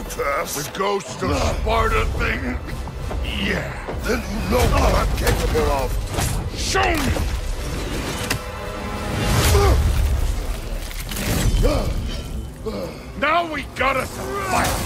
test. The ghost of Sparta thing? Yeah. Then you know what I'm capable of. Show me! Now we gotta fight!